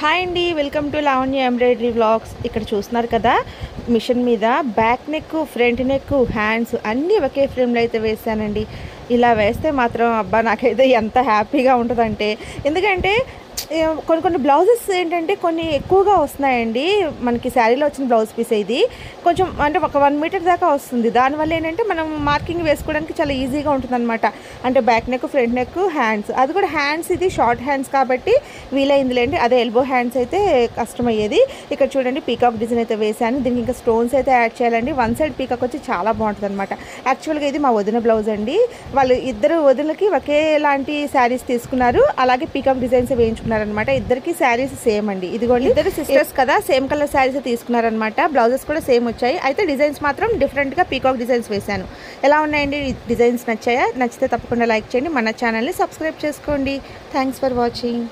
Hi అండి welcome to Lavanya embroidery vlogs. ఇక్కడ చూస్తున్నారు కదా మిషన్ మీద back neck front neck hands అన్నీ ఒకే ఫ్రేమ్లో అయితే వేసానండి ఇలా వేస్తే మాత్రం అబ్బా నాకైతే ఎంత హ్యాపీగా ఉంటుందంటే ఎందుకంటే కొన్ని కొన్ని బ్లౌజెస్ ఏంటంటే కొన్ని ఎక్కువగా వస్తున్నాయండి. మనకి శారీలో వచ్చిన బ్లౌజ్ పీస్ ఇది. కొంచెం అంటే ఒక వన్ మీటర్ దాకా వస్తుంది. దానివల్ల ఏంటంటే మనం మార్కింగ్ వేసుకోవడానికి చాలా ఈజీగా ఉంటుందన్నమాట. అంటే back neck front neck hands. అది కూడా హ్యాండ్స్ ఇది షార్ట్ హ్యాండ్స్ కాబట్టి వీలైందిలేండి. అదే ఎల్బో హ్యాండ్స్ అయితే కష్టమయ్యేది ఇక్కడ చూడండి పీకాక్ డిజైన్ అయితే వేసాను దీనికి ఇంకా స్టోన్స్ అయితే యాడ్ చేయాలండి. వన్ సైడ్ పీకాక్ వచ్చి చాలా బాగుంటుంది అనమాట యాక్చువల్గా ఇది మా వదిన బ్లౌజ్ అండి. వాళ్ళు ఇద్దరు వదినలకి ఒకేలాంటి శారీస్ తీసుకున్నారు. అలాగే పీకాక్ డిజైన్స్ వేయించుకున్నారు. అనమాట ఇద్దరికి శారీస్ సేమ్ అండి. ఇదిగోండి. ఇద్దరు సిస్టర్స్ కదా సేమ్ కలర్ శారీస్ తీసుకున్నారనమాట. బ్లౌజెస్ కూడా సేమ్ వచ్చాయి. అయితే డిజైన్స్ మాత్రం డిఫరెంట్గా పీకాక్ డిజైన్స్ వేశాను. ఎలా ఉన్నాయండి? డిజైన్స్ నచ్చాయా? నచ్చితే తప్పకుండా లైక్ చేయండి. మన ఛానల్ని సబ్స్క్రైబ్ చేసుకోండి. Thanks for watching